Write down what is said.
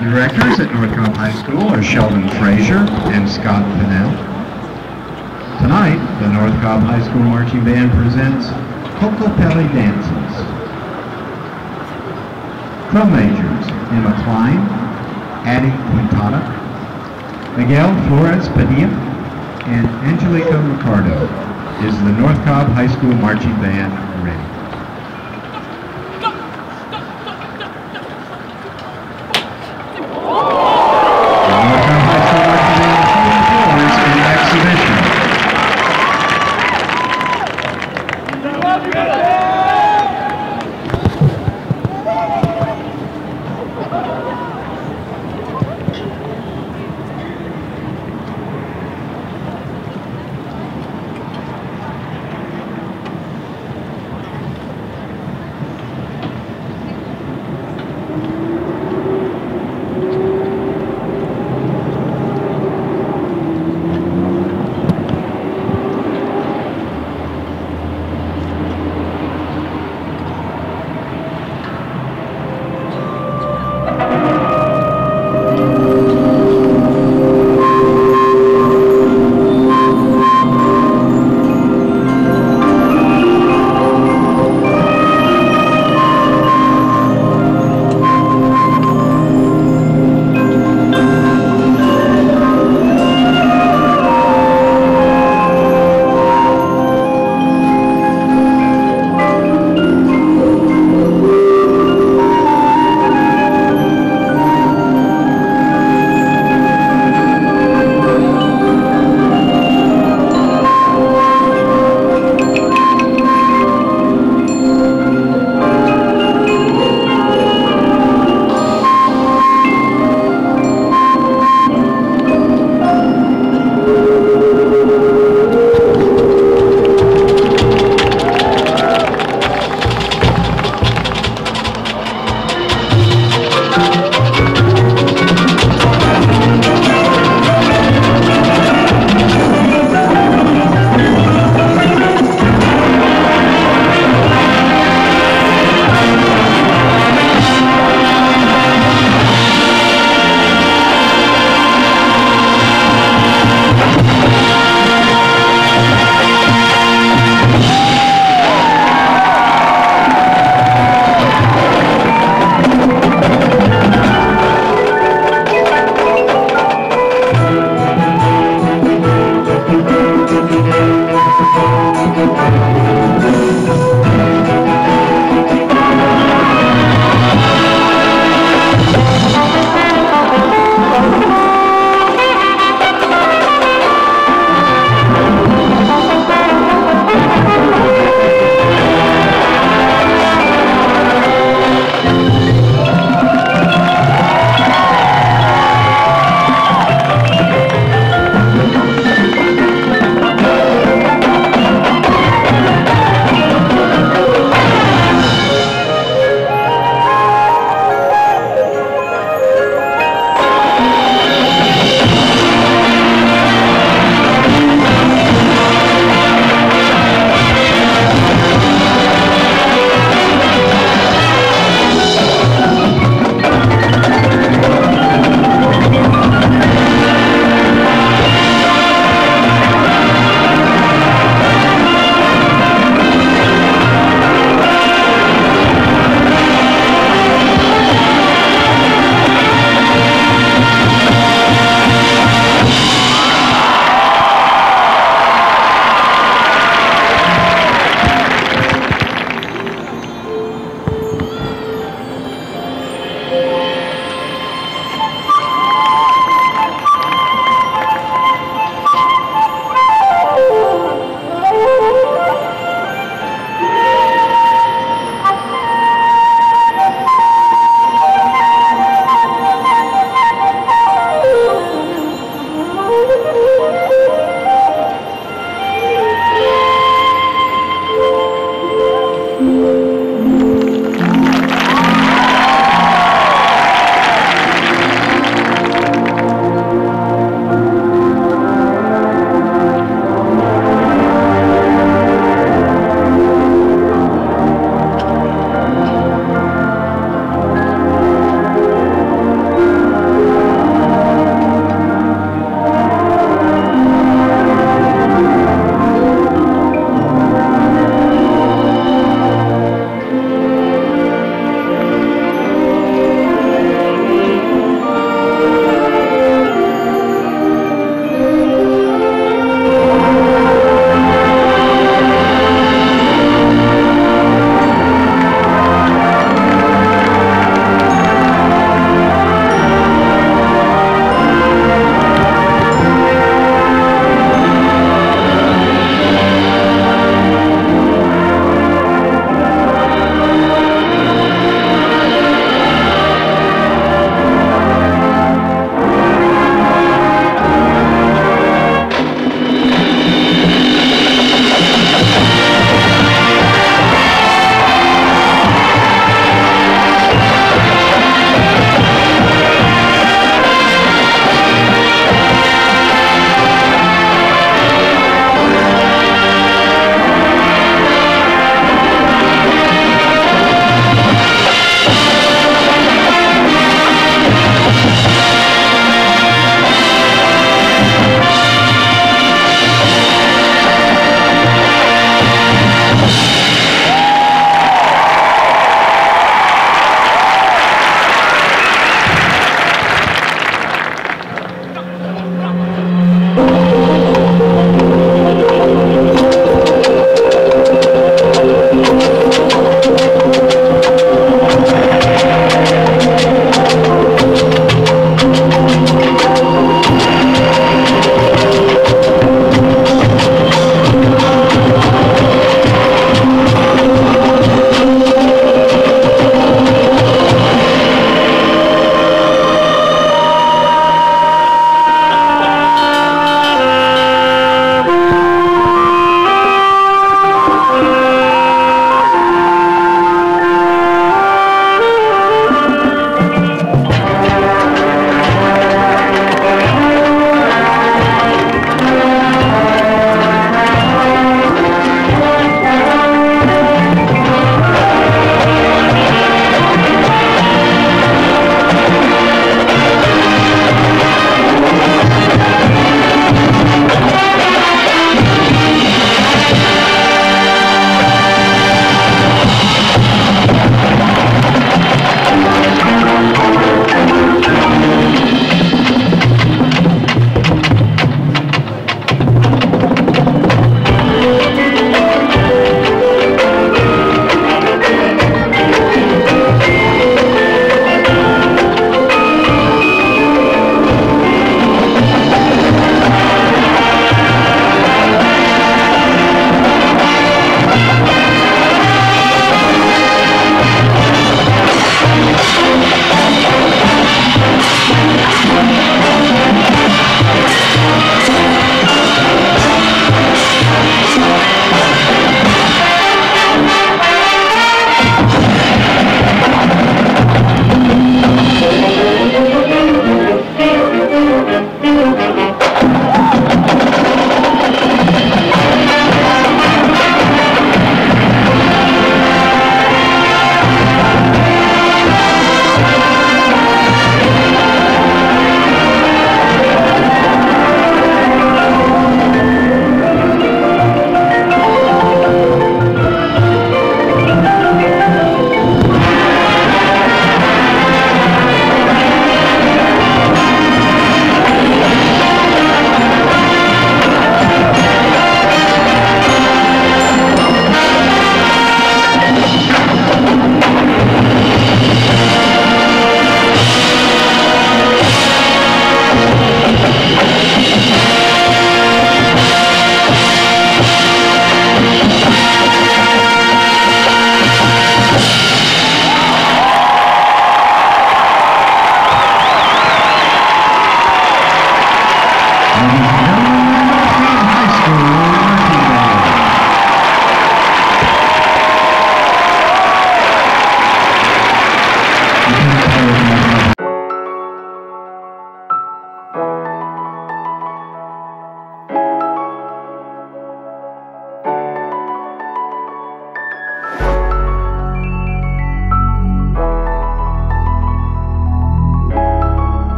Directors at North Cobb High School are Sheldon Frazier and Scott Pinnell. Tonight, the North Cobb High School Marching Band presents Coco Kokopelli Dances. Drum majors, Emma Klein, Addie Quintana, Miguel Flores Padilla, and Angelica Ricardo. Is the North Cobb High School Marching Band ready?